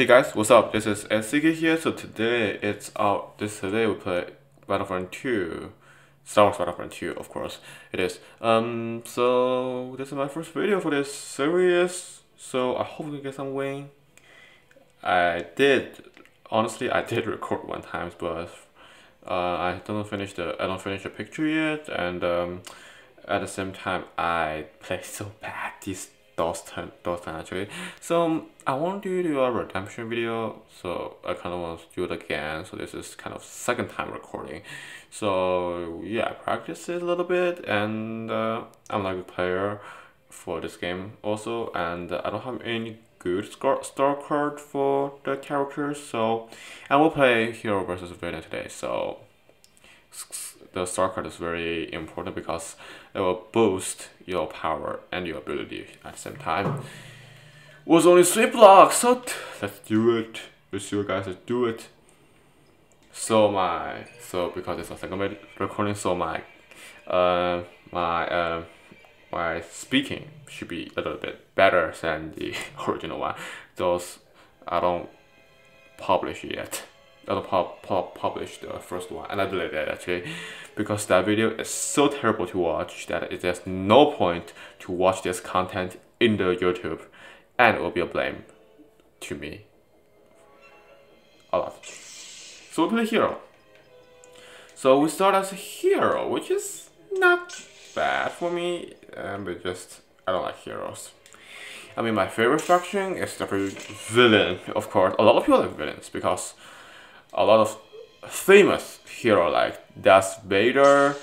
Hey guys, what's up? This is SCK here. So today it's out. This today we play Battlefront 2, Star Wars Battlefront 2, of course it is. Um, so this is my first video for this series. So I hope we get some win. I did, honestly, I did record one times, but uh, I don't finish the I don't finish the picture yet, and um, at the same time I play so bad these those those actually. So I want to do a redemption video, so I kind of want to do it again. So this is kind of second time recording. So yeah, practice it a little bit, and uh, I'm like a player for this game also, and I don't have any good star card for the characters, so I will play hero versus villain today. So the star card is very important because it will boost your power and your ability at the same time. Was only three blocks, so let's do it. Let's guys, let's do it. So my so because it's a second recording, so my uh my uh my speaking should be a little bit better than the original one. Those I don't publish yet. Don't pub, pub, publish the first one, and I deleted it actually because that video is so terrible to watch that it, there's no point to watch this content in the YouTube, and it will be a blame to me a lot. So we play hero. So we start as a hero, which is not bad for me, um, but just I don't like heroes. I mean, my favorite faction is the villain, of course. A lot of people like villains because a lot of famous hero like Darth Vader,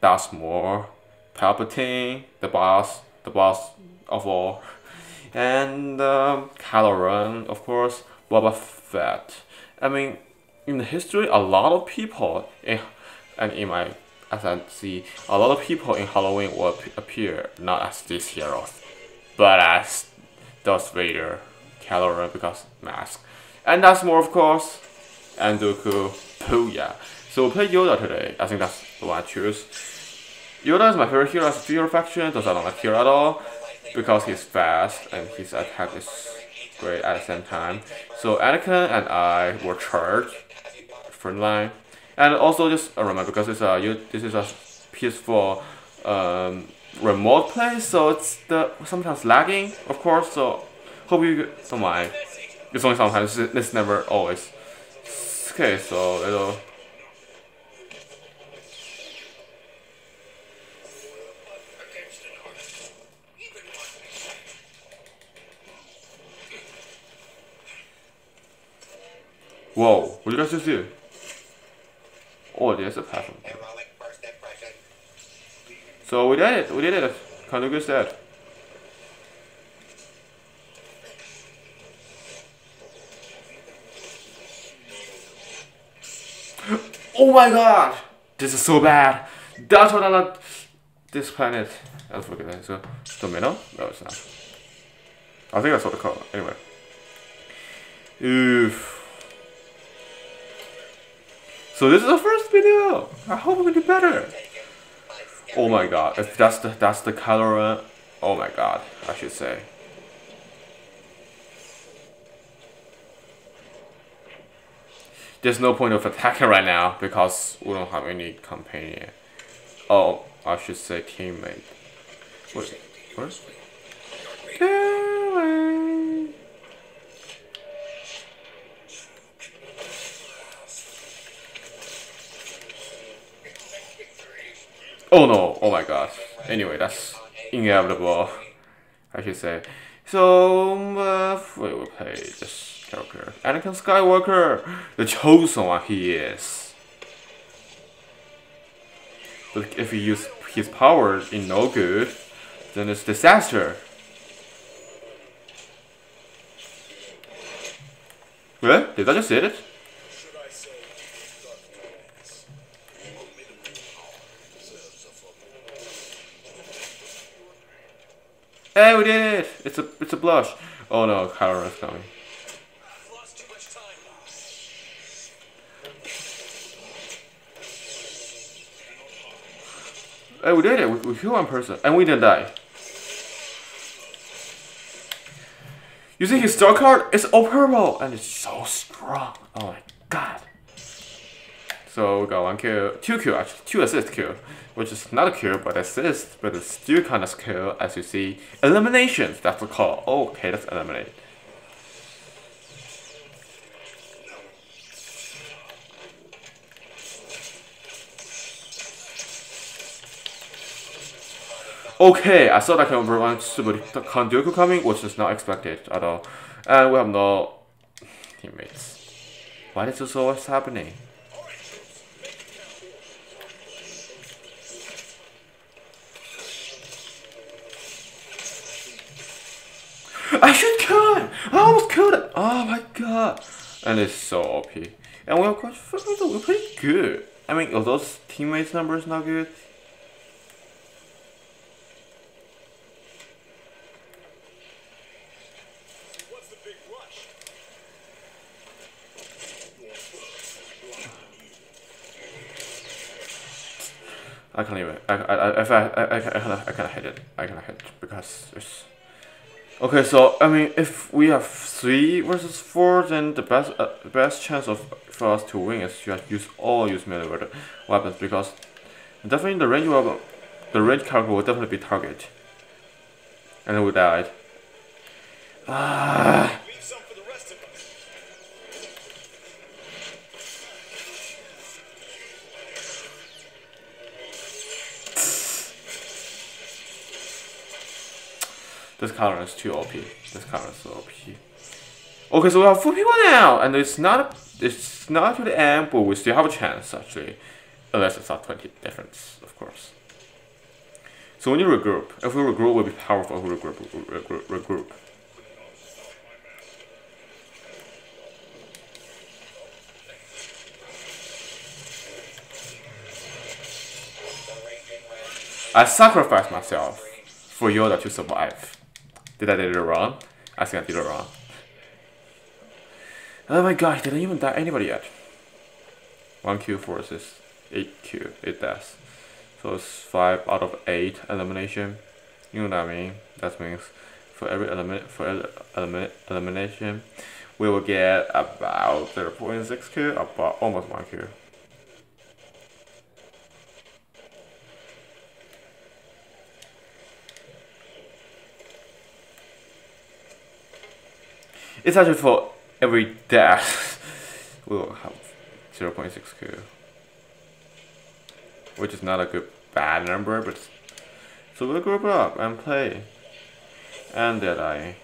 Darth Maul, Palpatine, the boss, the boss of all, and um, Kylo Ren, of course, Boba Fett. I mean, in the history, a lot of people, in, and in my as I see, a lot of people in Halloween will appear not as these heroes, but as Darth Vader, Kylo Ren because mask. And that's more of course, Andoku Booyah. So play Yoda today. I think that's the one I choose. Yoda is my favorite hero as a hero faction, though I don't like hero at all, because he's fast and his attack is great at the same time. So Anakin and I were charged, front line. And also just a reminder because it's a this is a peaceful um, remote play, so it's the sometimes lagging, of course. So hope you don't mind. It's only sometimes. It's never always. Okay, so it'll. Whoa, what did you guys just do? Oh, there's a pattern. So we did it, we did it. Kind of Oh my god! This is so bad. That's what I like. This planet. I forget that. So, Domino? No, it's not. I think I saw the color. Anyway. Oof. So this is the first video. I hope we do better. Oh my god, if that's the that's the color, oh my god, I should say. There's no point of attacking right now because we don't have any companion. Oh, I should say teammate. What? What? Oh no, oh my gosh. Anyway, that's inevitable, I should say. So, uh, we will play this character. Anakin Skywalker, the chosen one he is. But if he use his power in no good, then it's disaster. What? Did I just say it? Hey, we did it! It's a it's a blush. Oh no, Kylo is coming. Hey, we did it. We, we killed one person, and we didn't die. You see his star card is all purple and it's so strong. Oh my god. So we got one kill, two kill actually, two assist kill, which is not a kill but assist, but it's still kind of kill as you see. Eliminations, that's the call. Okay, let's eliminate. Okay, I thought I can run Super Count Dooku coming, which is not expected at all. And we have no teammates. Why is this always happening? I should kill! I almost killed him! Oh my god! And it's so OP. And we're quite we're pretty good. I mean, those teammates numbers not good? I can't even. I I I I I, I kind of I kind of hate it. I kind of hate it because it's. Okay, so I mean, if we have three versus four, then the best uh, best chance of for us to win is to use all use melee weapons because definitely the range weapon, the range character will definitely be target, and we died. Ah. This counter is too OP. This counter is so OP. Okay, so we have four people now, and it's not it's not to the end, but we still have a chance actually, unless it's not 20 difference, of course. So when you regroup, if we regroup, we'll be powerful. If we regroup, regroup, regroup. I sacrificed myself for Yoda to survive. Did I do it wrong? I think I did it wrong. Oh my god, didn't even die anybody yet. 1Q forces, 8Q, 8 deaths. So it's 5 out of 8 elimination. You know what I mean? That means for every elimin for elimin elimination, we will get about 0.6Q, about almost 1Q. It's actually for every death we will have 0 0.6q. Which is not a good bad number, but so we'll group up and play. And that I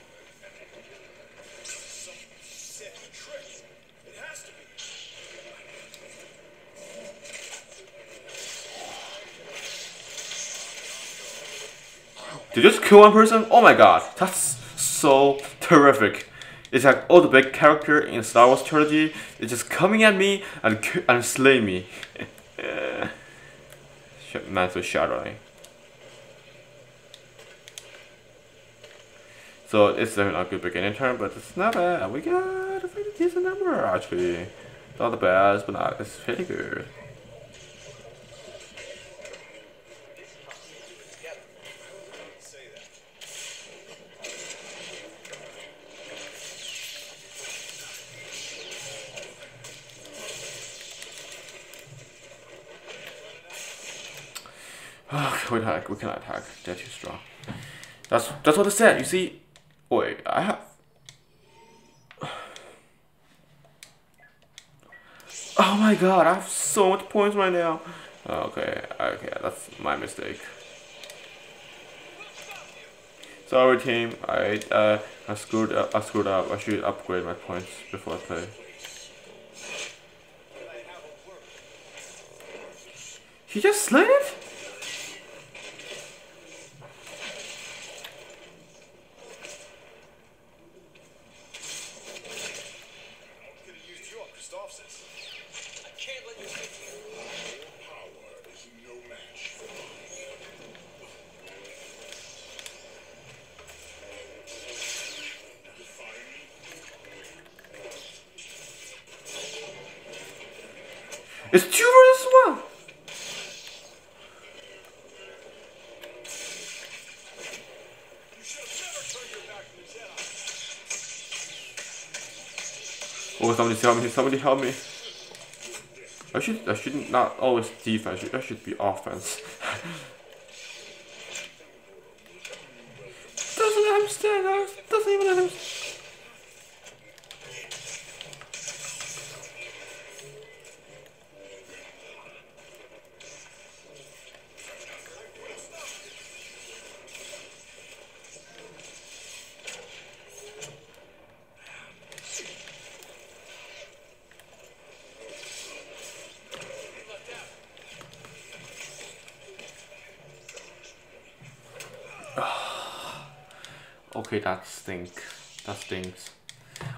Did you just kill one person? Oh my god, that's so terrific. It's like all the big character in Star Wars trilogy is just coming at me and and slay me. Man, so shattering. So it's definitely not a good beginning turn, but it's not bad. We got a pretty decent number actually. Not the best, but not it's pretty good. We cannot attack. They're too strong. That's that's what it said. You see, wait, I have. Oh my god, I have so much points right now. Okay, okay, that's my mistake. Sorry, team. I uh, I screwed up. I screwed up. I should upgrade my points before I play. He just slayed it? It's two versus one. Oh, somebody help me! Somebody help me! I should, I should not not always defense. I should, I should be offense. Okay, that stinks.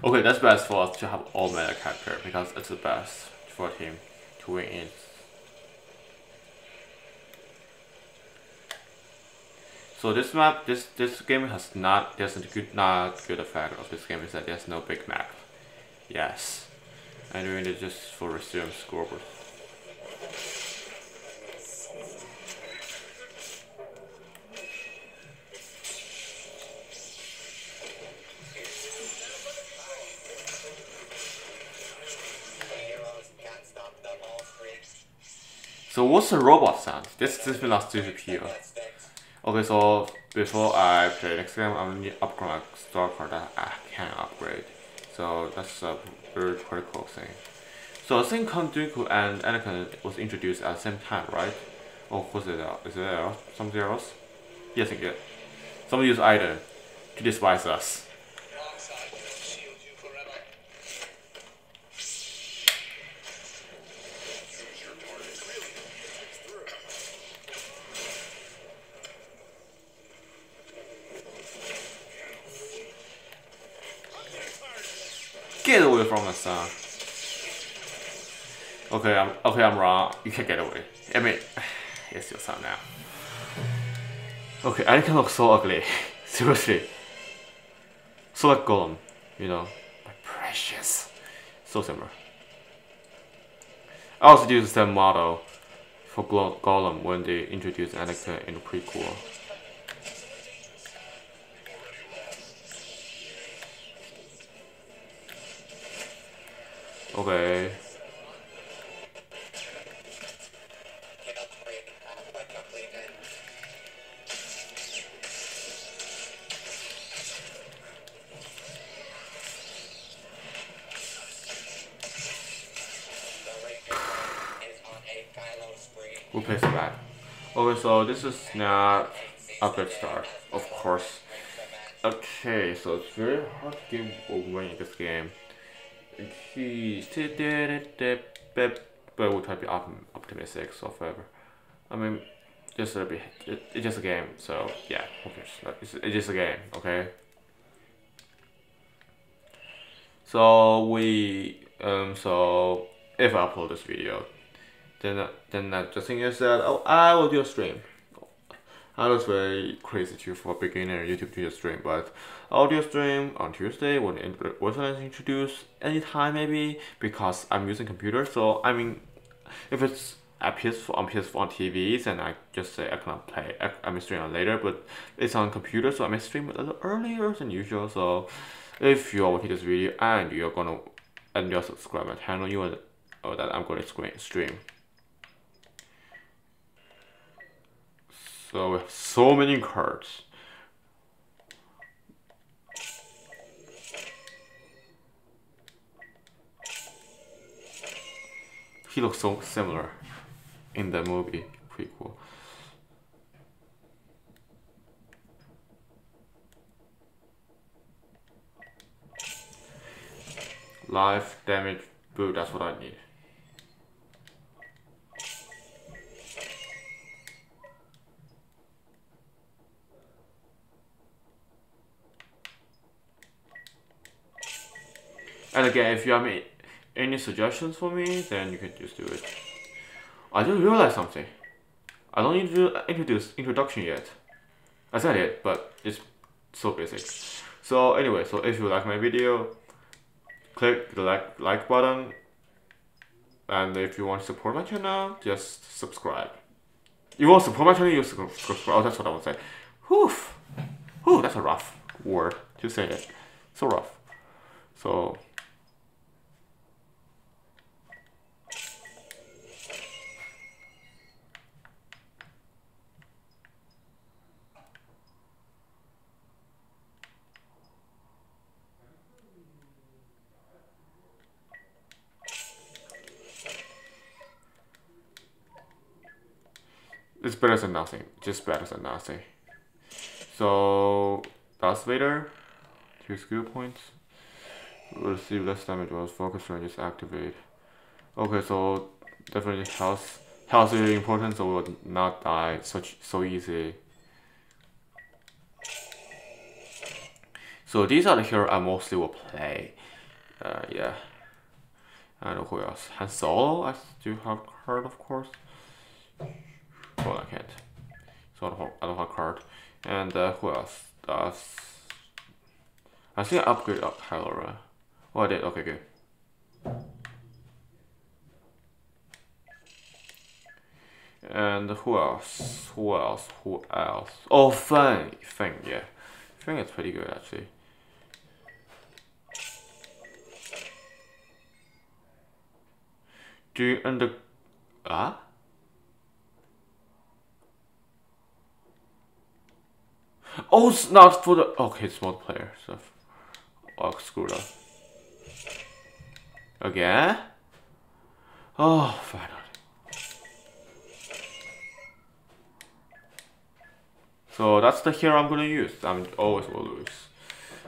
Okay, that's best for us to have all meta character because it's the best for him to win in. So this map, this this game has not there's a good not good effect of this game is that there's no big map. Yes, I'm doing it just for resume scoreboard. So what's the robot sound? This this will not disappear. Okay, so before I play next game, I need to upgrade my star card that I can upgrade. So that's a very critical thing. So I think Count Dooku and Anakin was introduced at the same time, right? Oh, what's it? Uh, is it else? Something else? Yes, I get. Someone use Iden to despise us. Us, uh, son. Okay, I'm okay. I'm wrong. You can't get away. I mean, it's your son now. Okay, I can look so ugly. Seriously. So like Gollum, you know, my precious. So similar. I also used the same model for Gollum when they introduced Anakin in the prequel. Okay. We'll place. Okay, so this is not a good start, of course. Okay, so it's very hard to get a win in this game he but we'll try to be optimistic so forever. I mean just a bit it, it's just a game, so yeah, okay. It's, it's just a game, okay? So we um so if I upload this video then then the thing is that oh, I will do a stream I was very crazy too for a beginner YouTube to stream, but audio stream on Tuesday when it wasn't introduced anytime maybe because I'm using computer. So I mean, if it's at PS4 on PS4 on TVs, and I just say I cannot play. I, I may stream later, but it's on computer, so I may stream a little earlier than usual. So if you are watching this video and you're gonna and you're subscribe my channel, you know that I'm gonna stream. So we have so many cards. He looks so similar in the movie prequel. Life damage, boo, that's what I need. And again, if you have any suggestions for me, then you can just do it. I just realized something. I don't need to introduce introduction yet. I said it, but it's so basic. So anyway, so if you like my video, click the like like button. And if you want to support my channel, just subscribe. You want to support my channel, you subscribe. Oh, that's what I want to say. Whew. Whew, that's a rough word to say it. So rough. So it's better than nothing. Just better than nothing. So Darth Vader, two skill points. Receive less damage while focus range is activate. Okay, so definitely health health is really important, so we will not die such so easy. So these are the heroes I mostly will play. Uh, yeah. And who else? Han Solo, I still have card, of course. Well, I can't. So I don't have, I card. And uh, who else? Does I think I upgrade up Kylo Ren. Oh, I did. Okay, good. And who else? Who else? Who else? Oh, Fang. Fang, yeah. Fang is pretty good, actually. Do you under... Ah? Oh, it's not for the... Okay, it's multiplayer stuff. Oh, screwed up. Again? Oh, finally. So that's the hero I'm gonna use. I'm always will lose.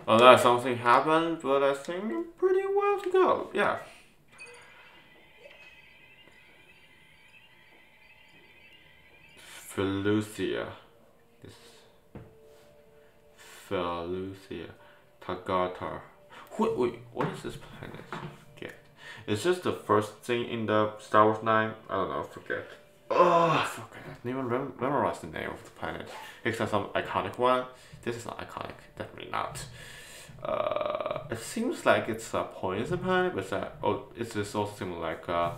Unless something happens, but I think I'm pretty well to go. Yeah. Felucia. This Felucia. Tagata. Wait, wait, what is this planet? Forget. Is this the first thing in the Star Wars 9? I don't know, forget. Oh, forget. I didn't even rem memorize the name of the planet. Except some iconic one. This is not iconic, definitely not. Uh, it seems like it's a poison planet, but that, oh, it's also seems like uh,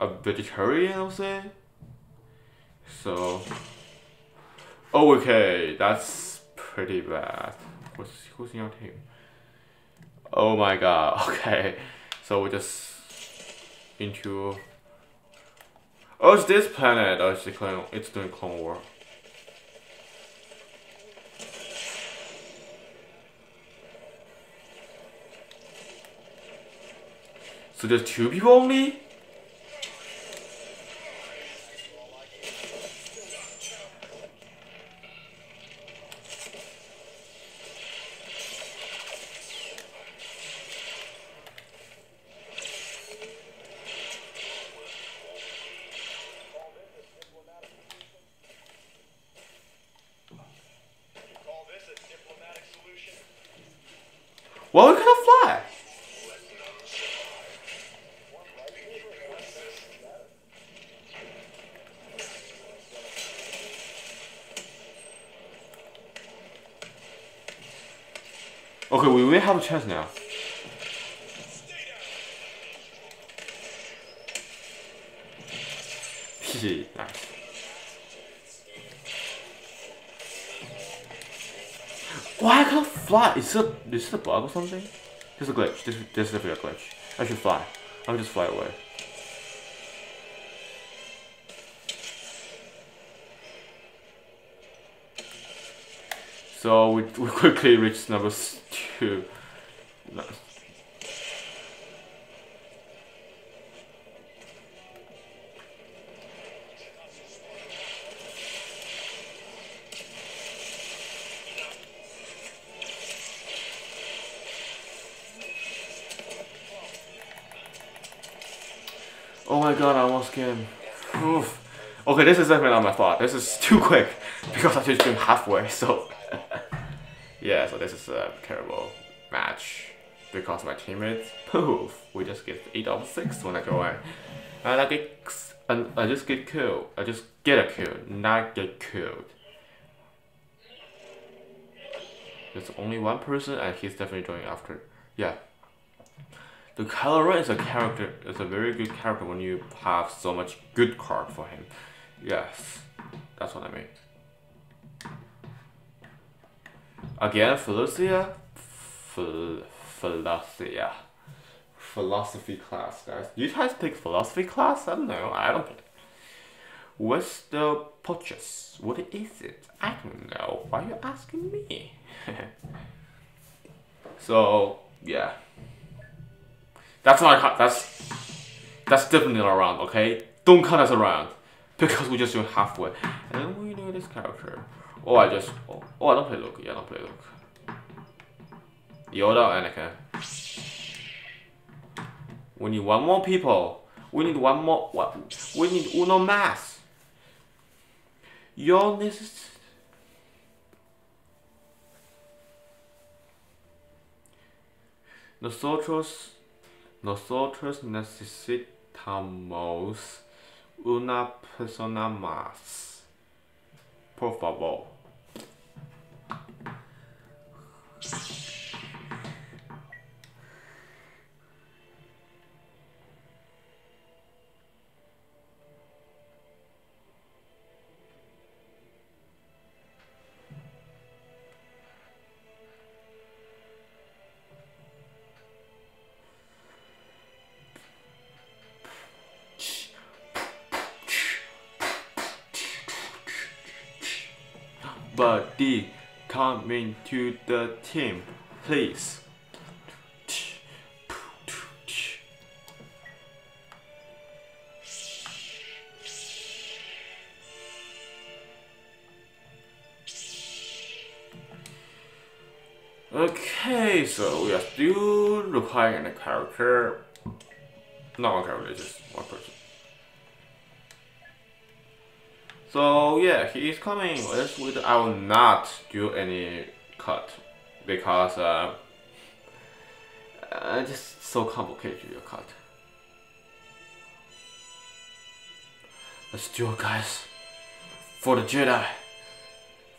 a vegetarian, I'll say. So, okay, that's pretty bad. Who's, who's in your team? Oh my god, okay. So we just into Oh it's this planet. Oh it's the clone it's doing Clone War. So there's two people only? Well, we could have fly. Okay, we will have a chance now. nice. Why I can't fly? Is this, a, is this a bug or something? This is a glitch. This, this is definitely a glitch. I should fly. I'll just fly away. So we, we quickly reach number two. Oof. Okay, this is definitely not my fault. This is too quick because I just been halfway, so. yeah, so this is a terrible match because my teammates, poof, we just get 8 out of 6 when I go in. And I get, and I just get killed. I just get a kill, not get killed. There's only one person and he's definitely joining after. Yeah, the Ren is a character, is a very good character when you have so much good card for him. Yes, that's what I mean. Again, Felicia, Felicia, philosophy class, guys. You guys take philosophy class? I don't know. I don't. What's the purchase? What is it? I don't know. Why are you asking me? so yeah. That's not that's that's definitely not around, okay? Don't count us around. because we just do halfway. And then we do this character. Oh, I just. Oh, oh I don't play Luke. Yeah, I don't play Luke. Yoda Anakin. We need one more people. We need one more. What? We need uno más. Yo necesito. Nosotros, nosotros necesitamos una persona más. Por favor. Into the team, please. Okay, so we are still requiring a character. Not one character, just one person. So yeah, he is coming. Let's with I will not do any cut because uh, uh just so complicated to cut. Let's do it guys. For the Jedi.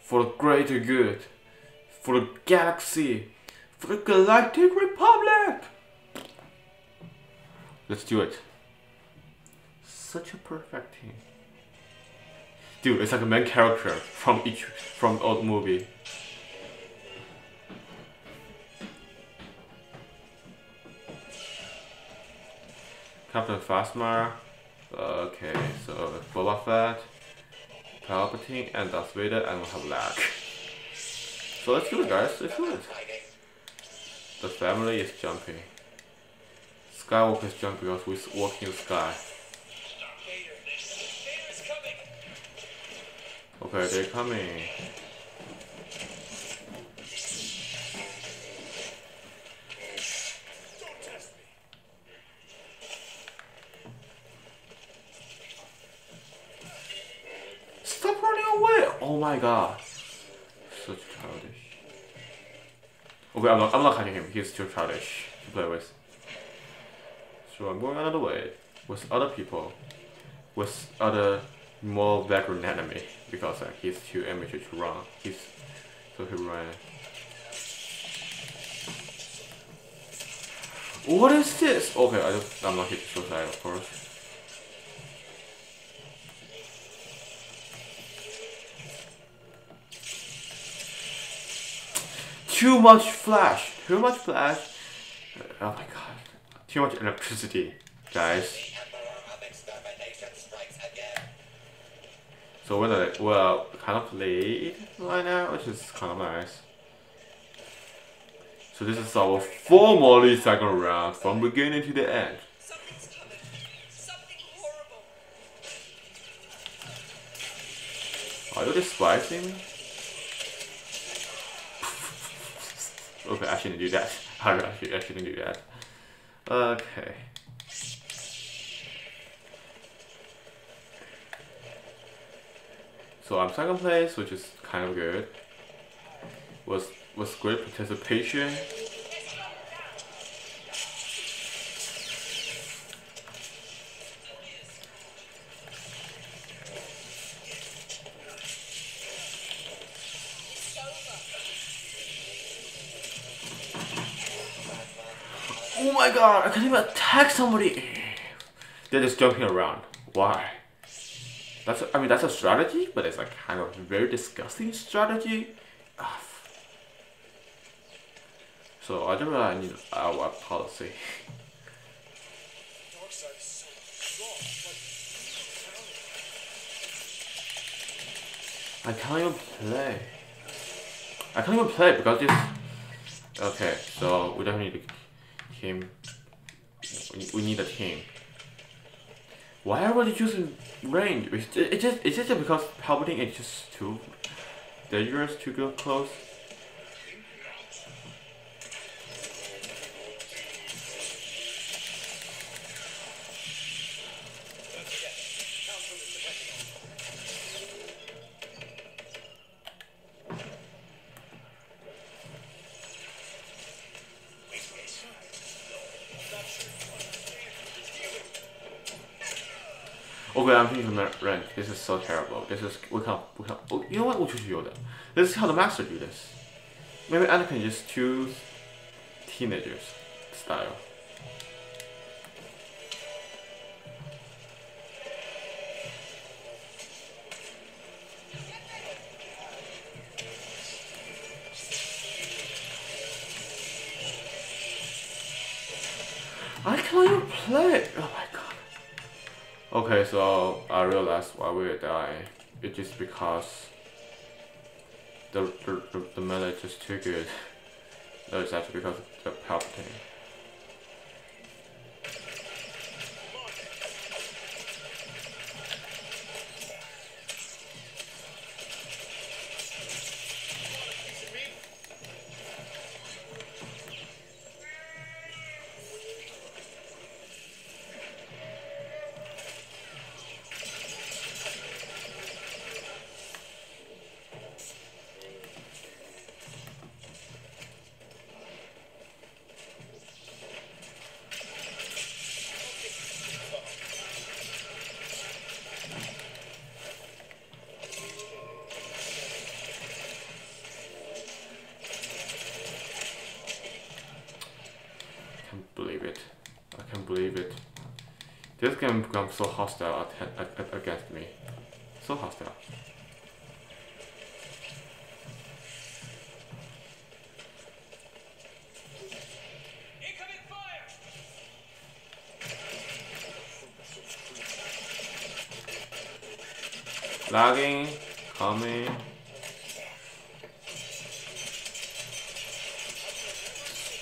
For the greater good. For the galaxy. For the Galactic Republic. Let's do it. Such a perfect team. Dude, it's like a main character from each from old movie. Captain Phasma. Okay, so Boba Fett, Palpatine, and Darth Vader, and we have lag. So let's do it, guys. Let's do it. The family is jumping. Skywalker is jumping because we're walking the sky. Okay, they're coming. Oh my god. Such childish. Okay, I'm not, I'm not catching him. He's too childish to play with. So I'm going another way with other people, with other more veteran enemy because uh, he's too amateur to run. He's so he ran. What is this? Okay, I just, I'm not to suicide, of course. Too much flash. Too much flash. Oh my god. Too much electricity, guys. So we're, we're kind of late right now, which is kind of nice. So this is our formally second round from beginning to the end. Are you despising me? Okay, I shouldn't do that. I shouldn't do that. Okay. So I'm second place, which is kind of good. Was was great participation. God, I can't even attack somebody! They're just jumping around. Why? That's a, I mean that's a strategy, but it's like kind of very disgusting strategy. Ugh. So I don't know. I need our policy. I can't even play. I can't even play because this. Okay, so we definitely need a team. We need a team. Why are we choosing range? It's just, it's just, because Palpatine is just too dangerous to go close. This is so terrible. This is we can't we can't. Oh, you know what? We should Yoda. This is how the master do this. Maybe Anakin just choose teenagers style. I can't even play. Oh my. Okay, so I realized why we die. It's just because the the, the, melee is just too good. No, it's actually because of the Palpatine. So hostile at, at, at, against me. So hostile. Lagging, coming.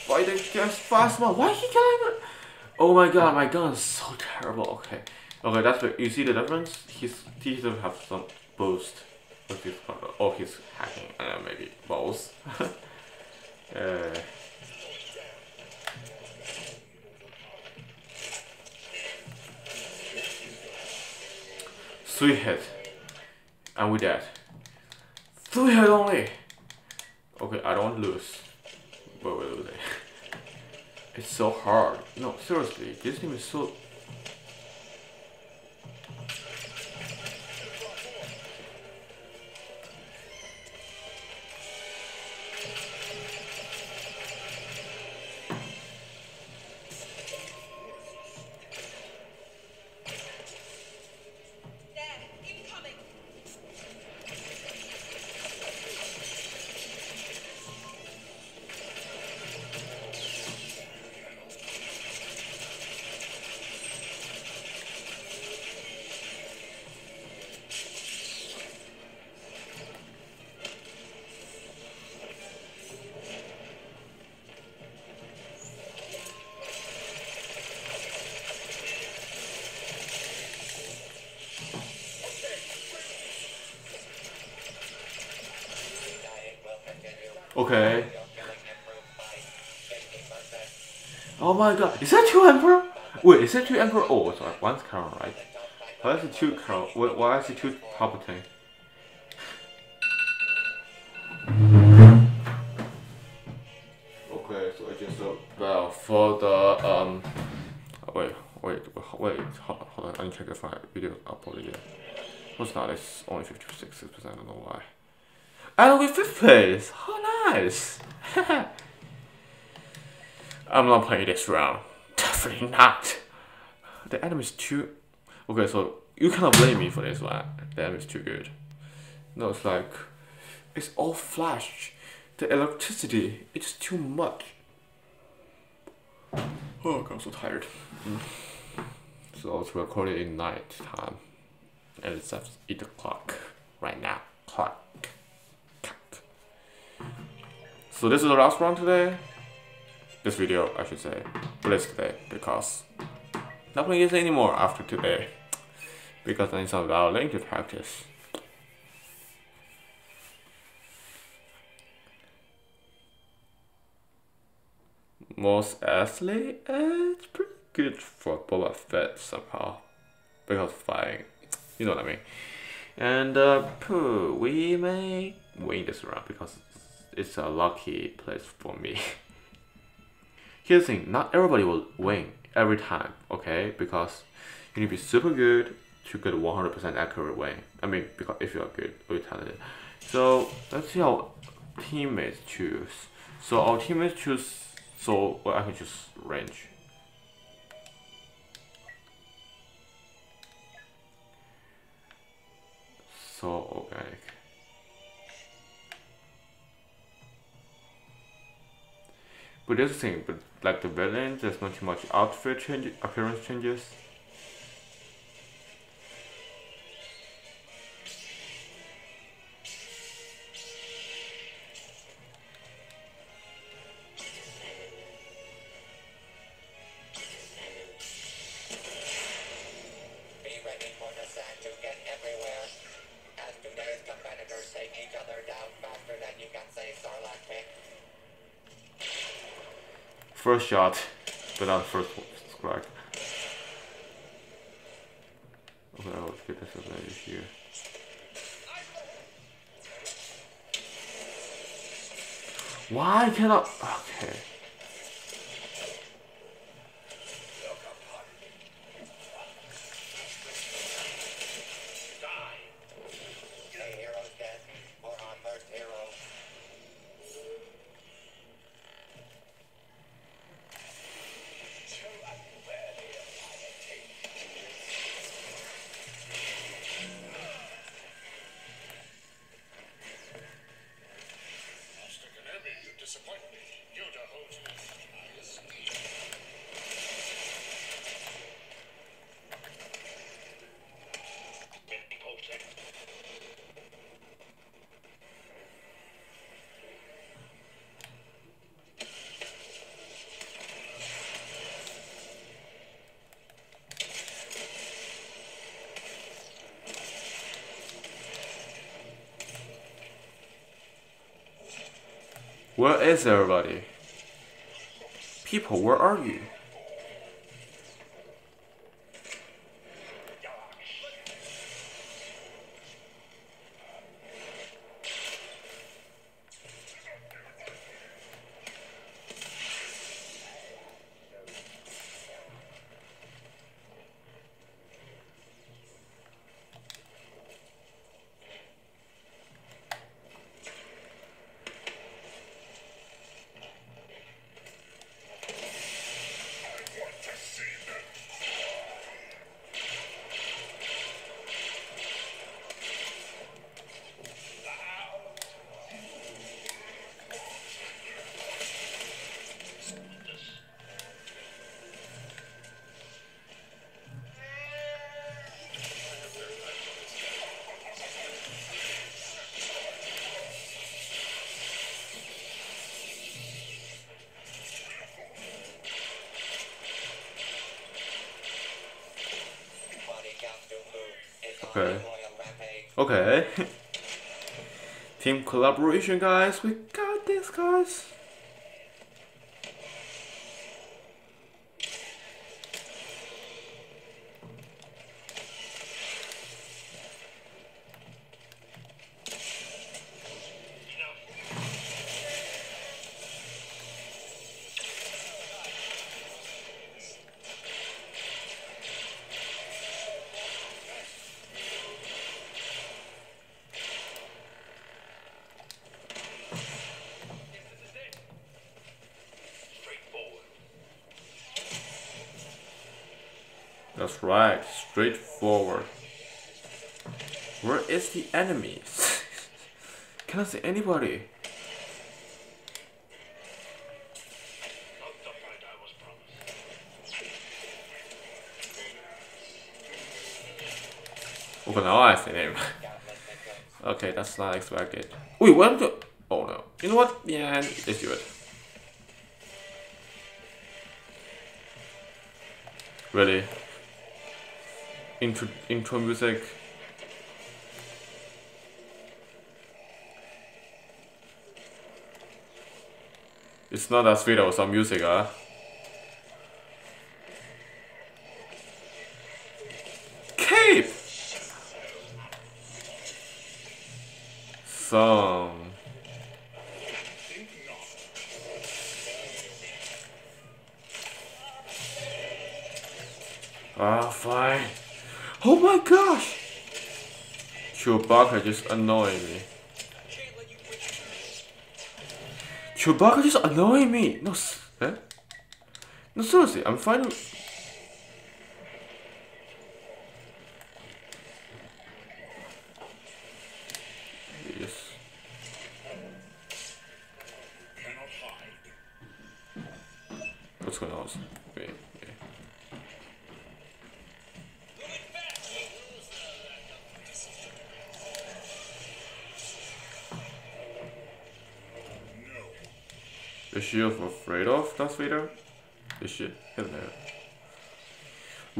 Why did you guys fast mode? Why he it? Oh my god, my gun is so terrible. Okay, okay, that's what you see the difference. He's he doesn't have some boost with his control. Oh, he's hacking. Uh, maybe both. uh, three hit, and with that, three hit only. Okay, I don't lose. But wait, wait. It's so hard. No, seriously, this game is so. Okay. Oh my god, is that two emperor? Wait, is that two emperor? Oh, it's like one's Caron, right? Why is it two Caron? Wait, why is it two Palpatine? Okay, so I just uh, well for the um. Wait, wait, wait, hold, hold on. I need to check if my video uploaded yet. What's not? It's only fifty six percent. I don't know why. And we fifth place. How. I'm not playing this round. Definitely not. The enemy is too. Okay, so you cannot blame me for this one. The enemy is too good. No, it's like it's all flash. The electricity, it's too much. Oh, God, I'm so tired. Mm. So it's recorded in night time, and it's at eight o'clock right now. Clock. So this is the last round today. This video, I should say, this today, because not playing this anymore after today. because I need some violin to practice. Mos Eisley, it's pretty good for Boba Fett somehow. Because flying, you know what I mean. And uh, pooh, we may win this round because it's a lucky place for me. Here's the thing, not everybody will win every time, okay? Because you need to be super good to get 100% accurate win. I mean, because if you are good or you're talented. So let's see how teammates choose. So our teammates choose, so well, I can choose range. So organic. But this thing, but like the villain, there's not too much outfit change, appearance changes. But not first strike. Okay, let's get this over here. Why cannot? Okay. Where is everybody? People, where are you? Okay. Okay. Team collaboration, guys. We That's right. Straightforward. Where is the enemy? Cannot see anybody. Okay, now I see him. Okay, that's not expected. Wait, what? The? Oh no. You know what? Yeah, let's do it. Really? Intro intro music. It's not as sweet as some music, huh? Chewbacca just annoying me. Chewbacca just annoying me. No, eh? No, seriously, I'm finding.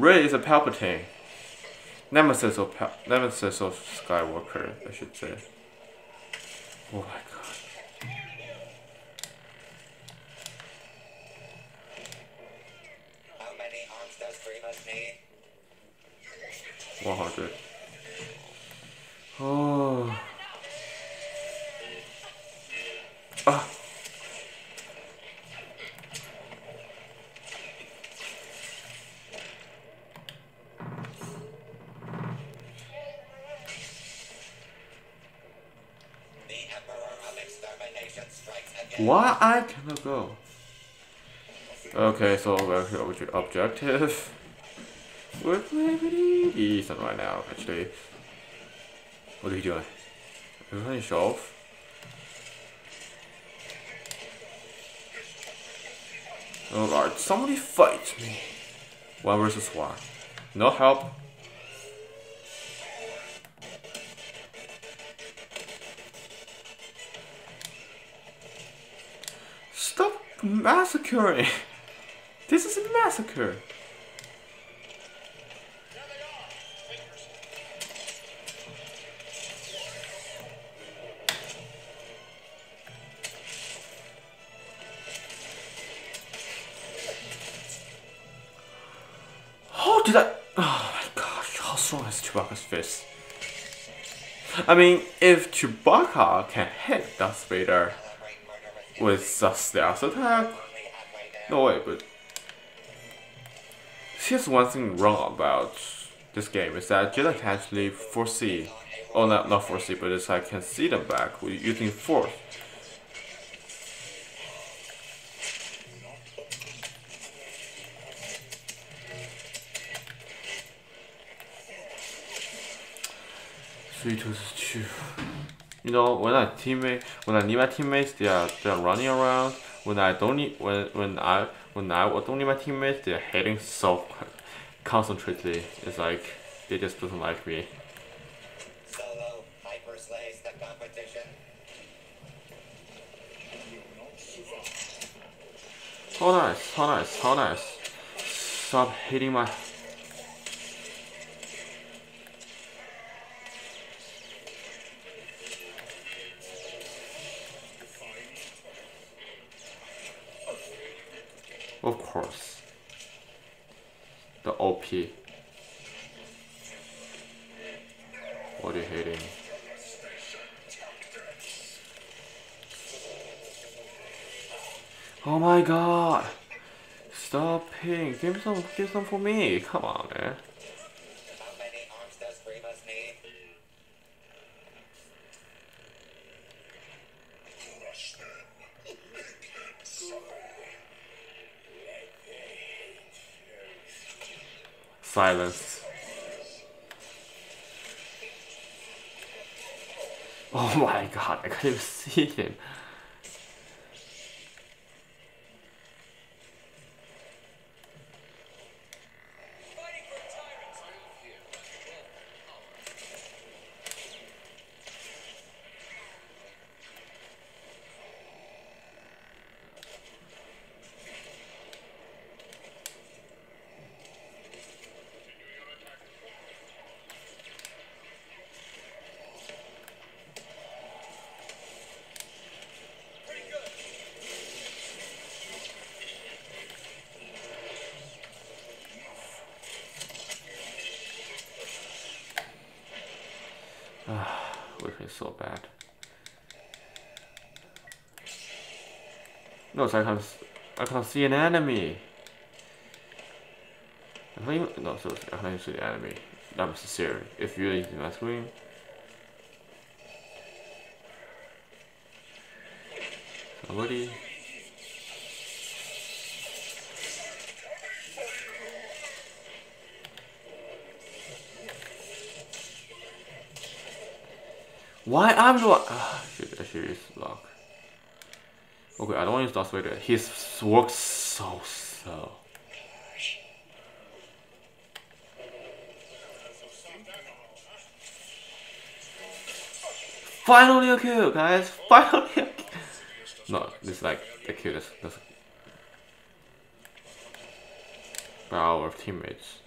Rey is a Palpatine. Nemesis of Pal- Nemesis of Skywalker, I should say. Oh my god. How many arms does Grievous need? 100. Oh. Okay, so to obje- objective. We're playing pretty right now, actually. What are you doing? Are you show off? Oh lord, somebody fight me. One versus one. No help. Stop massacring! This is a massacre! How did I? Oh my gosh, how strong is Chewbacca's fist? I mean, if Chewbacca can hit Darth Vader with a stealth attack, no way, but here's one thing wrong about this game is that Jedi can actually foresee, oh not not foresee, but it's like can see them back using force. Three to two. You know, when I teammate, when I need my teammates, they are they are running around. When I don't need, when when I when I don't need my teammates, they're hitting so concentratedly. It's like they just doesn't like me. Solo hyper slays the competition. Will not survive. How nice, how nice, how nice. Stop hitting my. Of course. The OP. What are you hitting? Oh my god! Stop hitting! Give some, give some for me! Come on, man. Silence. Oh my god, I can't even see him. So bad. No, so I can't, I can't see an enemy. I can't even, no, so I can't even see the enemy. I'm sincere. If you're using my screen, somebody. Why I'm the? Ah, shit, I should use lock. Okay, I don't want to use Darth Vader. His works so slow. Finally a kill, guys! Finally a kill! No, this is like the kill that's, that's by our teammates.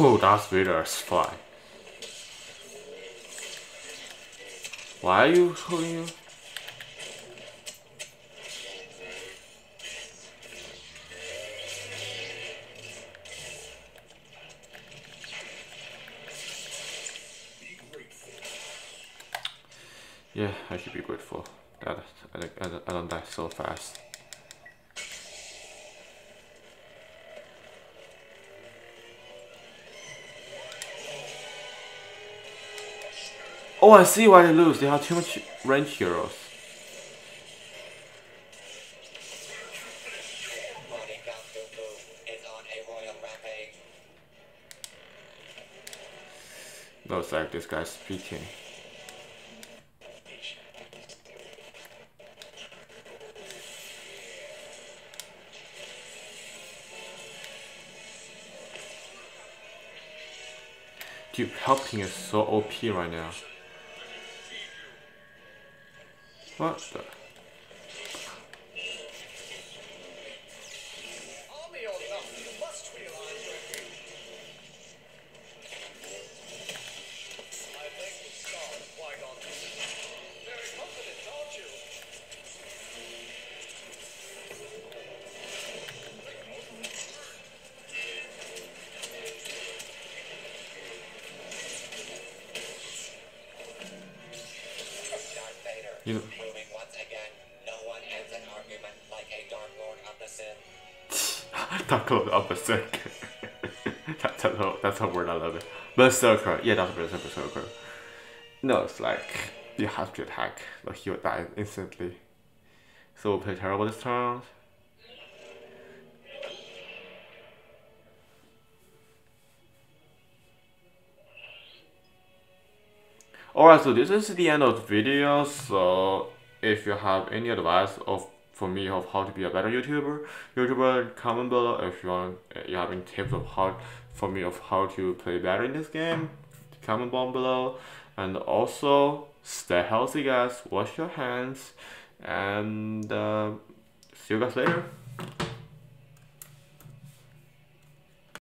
Ooh, Darth is fly. Why are you holding you? Yeah, I should be grateful that I, I, I don't die so fast. Oh, I see why they lose. They have too much range heroes. It's like this guy's speaking. Dude, helping is so OP right now. What the? Of Berserker. that's, a, that's a word I love it. Berserker. Yeah, that's a Berserker. Berserker. No, it's like you have to attack, like he would die instantly. So we'll play terrible this turn. Alright, so this is the end of the video. So if you have any advice of for me of how to be a better YouTuber, YouTuber comment below. If you want, you have any tips of how for me of how to play better in this game, comment down below. And also stay healthy, guys. Wash your hands, and uh, see you guys later.